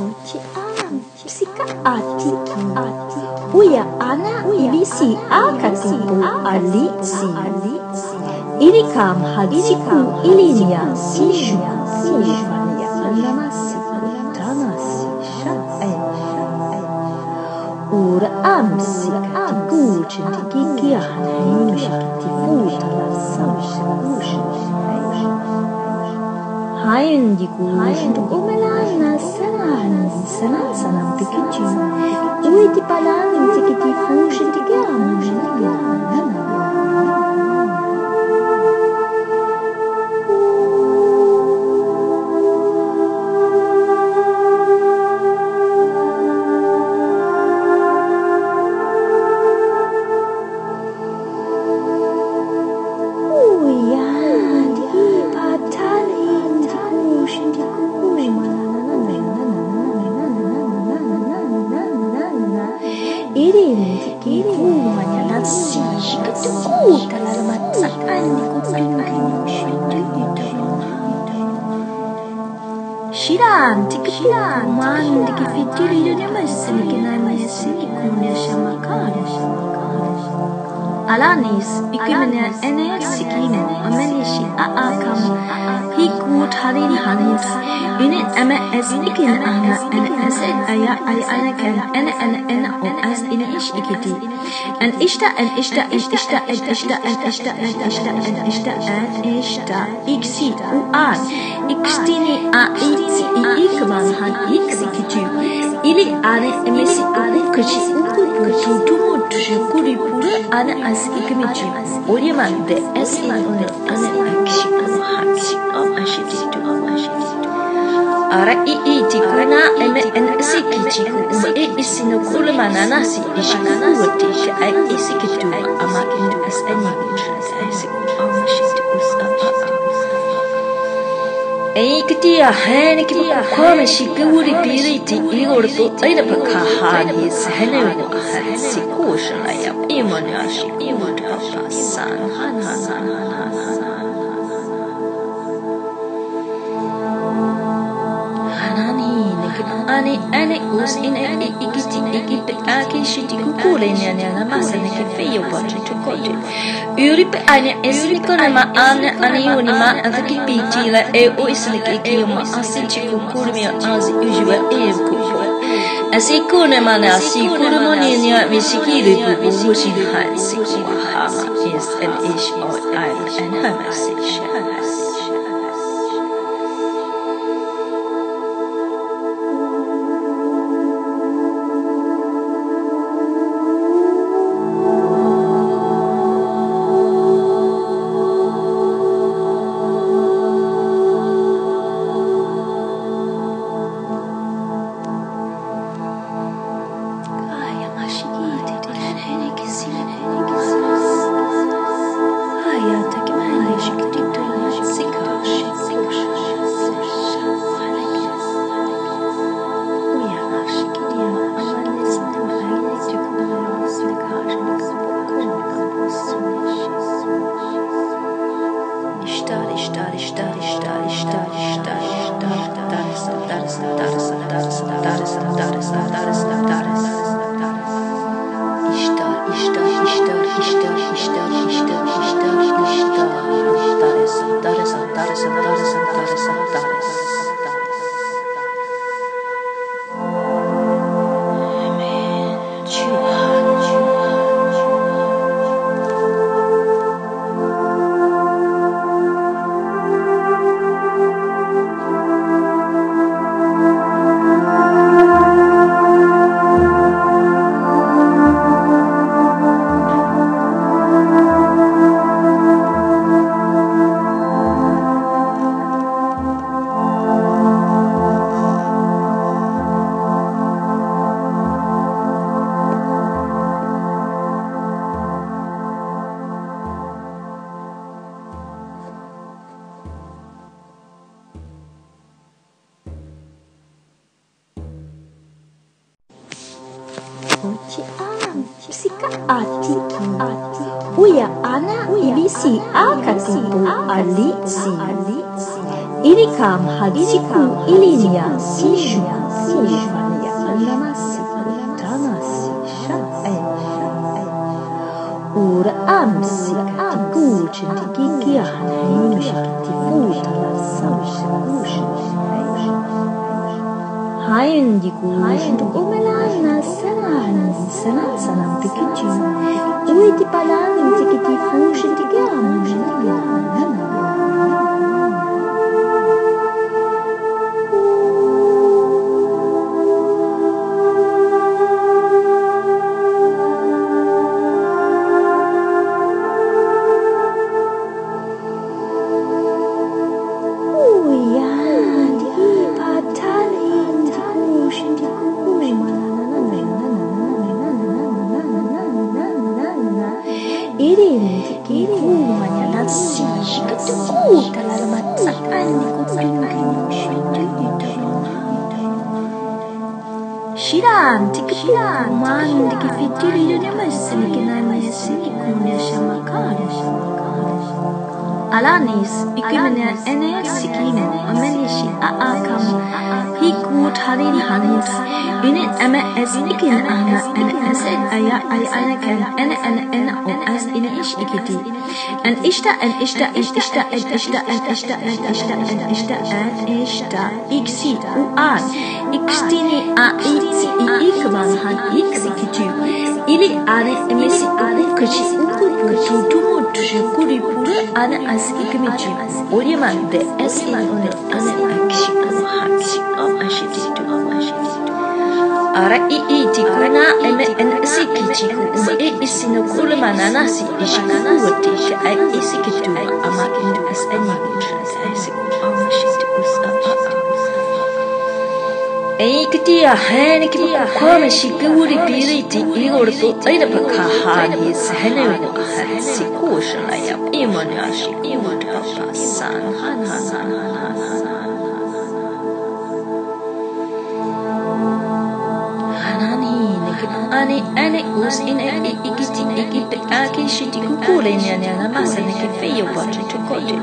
Onci anci, psicaati, uja ana i visi akatipu alici. Irikam hadiku ilinja sižna sižvanja namasi tanasi šaenja. Ur amsi kučin tikikjahna imšik tifuta samša ušenja. Hayan di gusht, umelan na sanan, sanan sanan tikiti. Uy ti palan, tikiti fushin, tikiam, tikiam, ganan. Alanis ikimene ene sikime amenishi a a kam hi gut harin hanut ine eme es ikin ana ene es aya ay ana ken ene ene ene o as ine ish ikiti. En ishta en ishta en ishta en ishta en ishta en ishta en ishta en ishta iksi u an ikstini a itsi i ikman han iksi kitu ili ane emesi ane kuchi uku putu tumu Çocukuri ana aski kimici Olima de esma ne ana akşi ama hakşi ama aşititu ama aşititu Ara i i tikuna eme en asiki tiku Uma e isinu kulma nanasi işi kuvveti Şi ay isikitu ama in asani uçrasa Eiktia haniki kwame shiguri biri ti igor to aina pakahani sehne mo si kushana ya imon ya shi imon ta san han han han han ani ani us in ani ikiti ikipe aki shiti kukule ni ani ana masa ni kefe yo bote tukote. Yuripe ani esni kona ma ane ani yoni ma anthaki piti la e o isni ke ke yo ma asi chi kukule mi anzi ujua e yo kukule. Asi kone ma ne asi kukule mo ni ni wa mi shiki le ku ku mushi ni hai si kukule ha ma is an ish o ayam and her message. Ali Irikam Hadisiku Ilinia Sishu Sishvanya Andamasi Tanasi Shan Ur Amsi Agulci Tikikia Hanimisha Tifuta Lassamisha Ushu Hayun di kulush tu umelan na sanan sanan sanan tikiti. Uy palan tikiti irin kini umanya nasi jika tuku kalau lemat sakan di kota Shiran, tiki shiran, man, tiki fitiri, yoni mesi, ni kina mesi, ni kune shamakare. Alanis, ikimene, ene, sikine, amenishi, a a kamu, hi المتحدين حديث إن أما أزنك أنا أنا أنا أسد أيا أي أنا كان أنا أنا أنا أو أس إن إيش إكتي أن إشتا أن إشتا أن إشتا أن إشتا أن إشتا أن إشتا أن إشتا أن إشتا إكسي أو آن إكستيني أيتي إيكمان هان إكسي كتيو إلي أنا أمسي أو كشي أو كتو تومو تشكوري بوري أنا أس إكمتي وليمان ده أس إن أنا أنا أكشي أو هاكشي أو Ara i i tiku na ene ene ti ku ma e isi na kula i si ishi kana wati shi ai a ma ama indu as eni utra esi ama shi ti us a a a. Ei ni ki ma kome shi kuri piri ti igor to aina pa kahani sahne wino ahani si kushala ya imanya shi a pa san han han han han han. ani ani us in e ikiti ikipe aki shiti kukule ni ani ana masa ni kefe yo wachi tukoje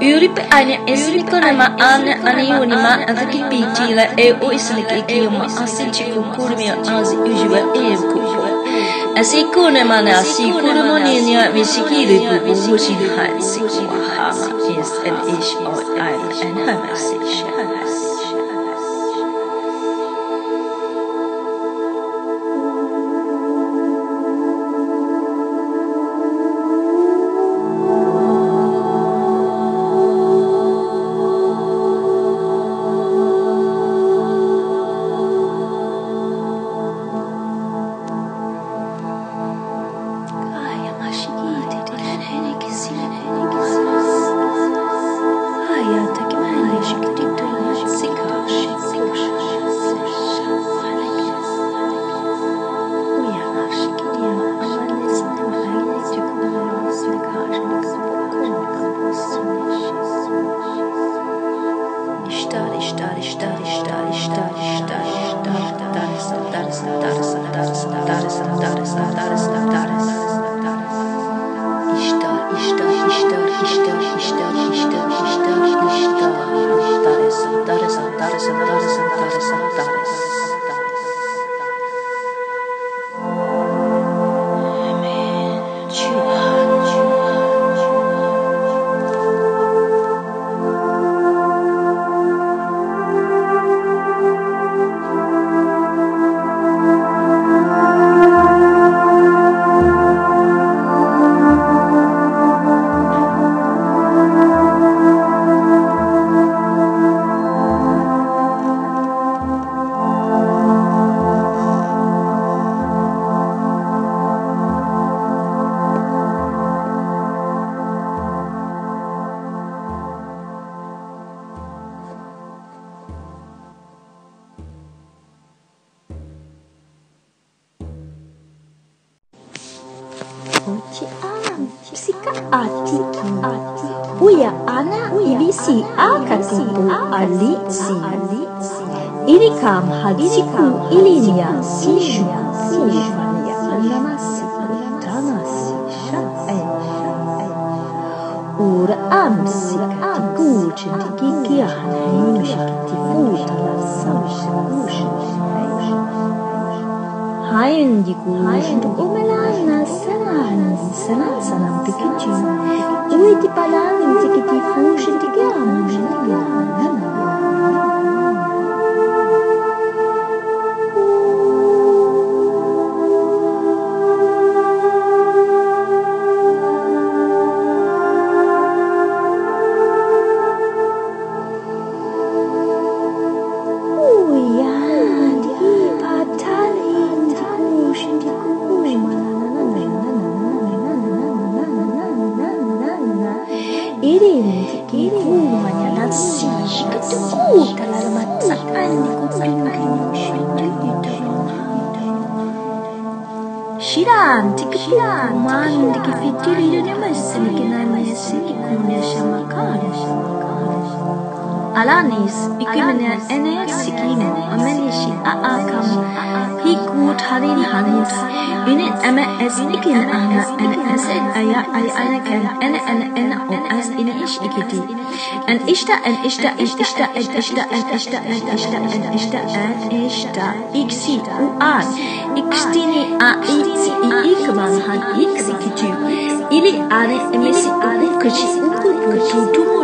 yuripe ani e, esniko na ma ani ani yoni ma azaki piti la e o islik iki yo ma asin chiku kurmi azi ujuwa e kuko asiku na ma na asi na mo ni ni mi shikiru kuku hushin hai siku wa hama is an ish or i and hama sish hama sish Да. Cik A. Cik ati, Cik A. Buya Ana Ibi Si A Katipu Ali Si Ali Si Ili Kam Hadi Siku Ili Nia Si Shu Si Shu Nia Nama Si Nama Si Sha E Sha E Ur Am Si Katipu Cinti Gigi Ana Ibi Si Katipu Tala Sam Si Nia Si Nia Si Nia Heilen die Gurushen Umalana Sanan Sanan Sanan Pikichin Uiti Palan Tikiti Fushi Tikiam Tikiam Shiran, tiki pukuman, tiki fitil, yun yung mas, sinikinan na yung sinikunya siya makara siya. Alanis, ikimene, ene, sikime, amenishi, aakam, hiku, tarin, hanus, yun eme, es, ikin, ana, ene, es, aya, ay, ane, ken, ene, ene, ene, o, es, ine, ish, ikiti. En ishta, en ishta, en ishta, en ishta, en ishta, en ishta, en ishta, en ishta, iksi, u, an, ikstini, a, itsi, i, ikman, han, iksi, kitu. Ili, ane, emesi, uku, kuchi, uku, kuchi, tumu,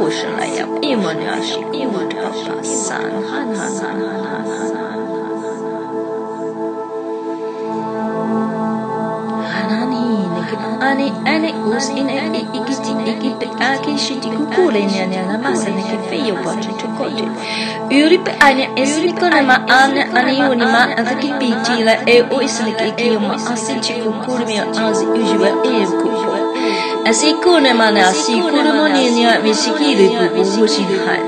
ti i gor to ai na pa ka ha ni se hene wo ha si ku shi la ya i mo ni a shi i mo ta pa san han han han han han han ani ani us in e ikiti ikipe aki shiti kukule nya nya na masa ne ke feyo pote to kote yuri pe ani esni kona ma ani ani yuni ma azaki piti la e o isni ke ki ma asi chi kukule mi azi ujiwa e kupo asi kone ma na asi kure mo ni nya mi shikiri bu bu bu shin han